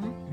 Tom.